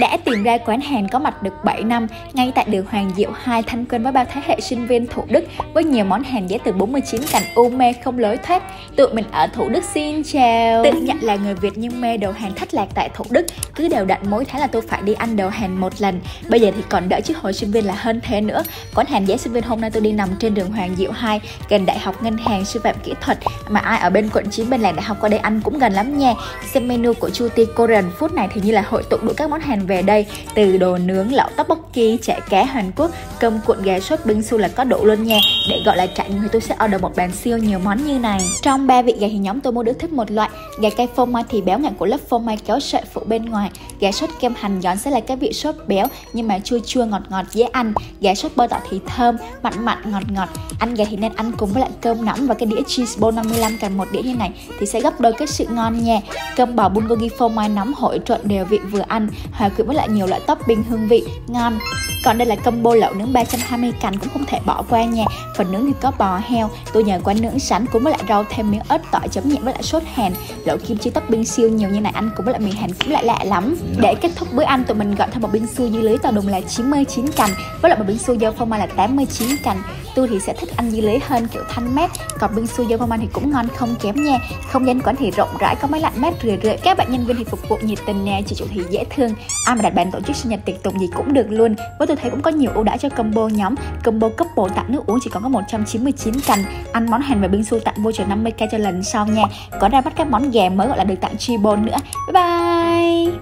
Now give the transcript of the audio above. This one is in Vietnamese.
Đã tìm ra quán hàng có mặt được 7 năm, ngay tại đường Hoàng Diệu 2 thanh Quân với bao thế hệ sinh viên Thủ Đức, với nhiều món hàng giá từ 49 cành u mê không lối thoát. Tụi mình ở Thủ Đức xin chào. Tự nhận là người Việt nhưng mê đồ hàng thất lạc tại Thủ Đức. Cứ đều đặn mỗi tháng là tôi phải đi ăn đồ hàng một lần. Bây giờ thì còn đỡ chứ, hồi sinh viên là hơn thế nữa. Quán hàng giá sinh viên hôm nay tôi đi nằm trên đường Hoàng Diệu 2 gần Đại học Ngân hàng Sư phạm Kỹ thuật mà ai ở bên quận 9 bên làng đại học qua đây ăn cũng gần lắm nha. Xem menu của Chuti Korean Food này thì như là hội tụ đủ các món hàng về đây, từ đồ nướng, lẩu tteokbokki, chả cá Hàn Quốc, cơm cuộn gà sốt bingsu là có đủ luôn nha. Để gọi là trải nghiệm thì tôi sẽ order một bàn siêu nhiều món như này. Trong ba vị gà thì nhóm tôi mua được thích một loại, gà cay phô mai thì béo ngậy của lớp phô mai kéo sợi phụ bên ngoài. Gà sốt kem hành giòn sẽ là cái vị sốt béo, nhưng mà chua chua ngọt ngọt dễ ăn. Gà sốt bơ tỏ thì thơm, mặn mặn, ngọt ngọt. Ăn gà thì nên ăn cùng với lại cơm nóng và cái đĩa cheese bowl 55 cần một đĩa như này thì sẽ gấp đôi cái sự ngon nha. Cơm bò bulgogi phô mai nóng hổi trộn đều vị vừa ăn hòa quyện với lại nhiều loại topping hương vị ngon còn đây là combo lẩu nướng 320 cành cũng không thể bỏ qua nha. Phần nướng thì có bò heo. Tôi nhờ quán nướng sẵn cùng với lại rau thêm miếng ớt tỏi chấm nhẹ với lại sốt hàn. Lẩu kim chi topping siêu nhiều như này ăn cùng với lại mì hàn cũng lại lạ lắm. Để kết thúc bữa ăn tụi mình gọi thêm một binh su dưa lưới tàu đùng là 99 cành. Với lại một binh su dâu phô mai là 89 cành. Tôi thì sẽ thích ăn dưa lưới hơn kiểu thanh mát. Còn binh su dâu phô mai thì cũng ngon không kém nha. Không gian quán thì rộng rãi có máy lạnh mát rười rượi. Các bạn nhân viên thì phục vụ nhiệt tình nè chị chủ thì dễ thương. Ai mà đặt bàn tổ chức sinh nhật tiệc tùng gì cũng được luôn. Với tôi thấy cũng có nhiều ưu đãi cho combo nhóm. Combo couple tặng nước uống chỉ còn có 199 cành. Ăn món hàng và bingsu tặng voucher 50k cho lần sau nha. Có ra bắt các món gà mới gọi là được tặng chi nữa. Bye bye!